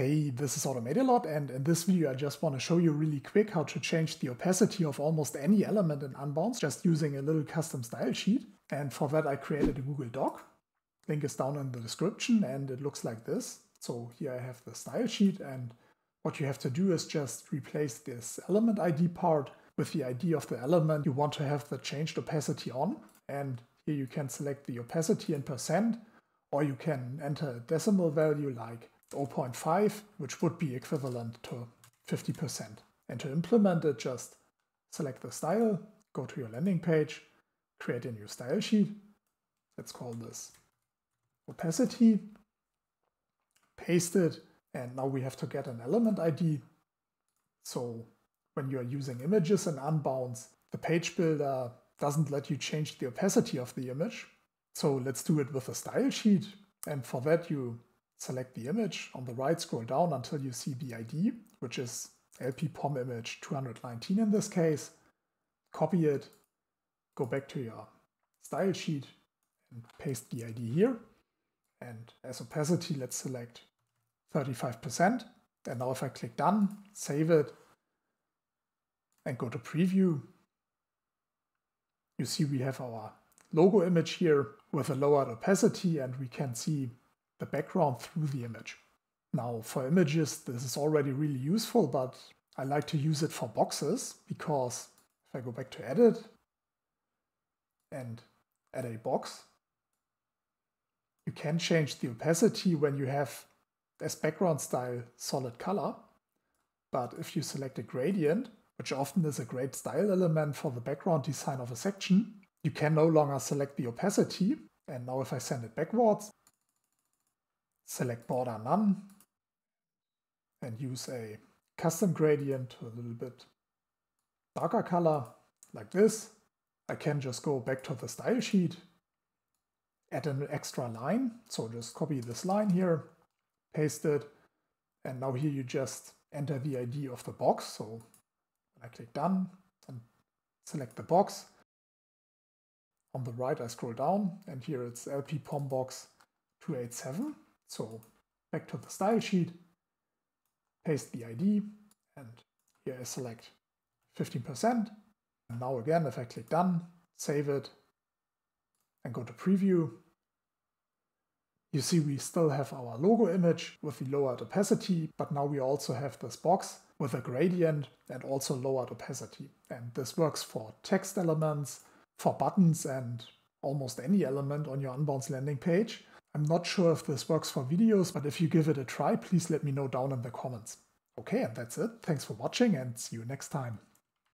Hey, this is Automatalot, and in this video I just want to show you really quick how to change the opacity of almost any element in Unbounce just using a little custom style sheet. And for that I created a Google Doc. Link is down in the description and it looks like this. So here I have the style sheet and what you have to do is just replace this element ID part with the ID of the element you want to have the changed opacity on. And here you can select the opacity in percent or you can enter a decimal value like 0.5, which would be equivalent to 50%. And to implement it, just select the style, go to your landing page, create a new style sheet. Let's call this opacity, paste it, and now we have to get an element ID. So when you're using images in Unbounce, the page builder doesn't let you change the opacity of the image. So let's do it with a style sheet. And for that, you select the image. On the right, scroll down until you see the ID, which is LP POM image 219 in this case. Copy it, go back to your style sheet and paste the ID here. And as opacity, let's select 35%. And now if I click done, save it, and go to preview, you see we have our logo image here with a lowered opacity and we can see the background through the image. Now for images, this is already really useful, but I like to use it for boxes because if I go back to edit and add a box, you can change the opacity when you have as background style solid color. But if you select a gradient, which often is a great style element for the background design of a section, you can no longer select the opacity. And now if I send it backwards, select border none and use a custom gradient a little bit darker color like this. I can just go back to the style sheet, add an extra line. So just copy this line here, paste it, and now here you just enter the ID of the box. So when I click done and select the box, on the right I scroll down and here it's LP POM box 287. So back to the style sheet, paste the ID, and here I select 15%. And now again, if I click done, save it, and go to preview, you see we still have our logo image with the lowered opacity, but now we also have this box with a gradient and also lowered opacity. And this works for text elements, for buttons and almost any element on your Unbounce landing page. I'm not sure if this works for videos, but if you give it a try, please let me know down in the comments. Okay, and that's it. Thanks for watching and see you next time.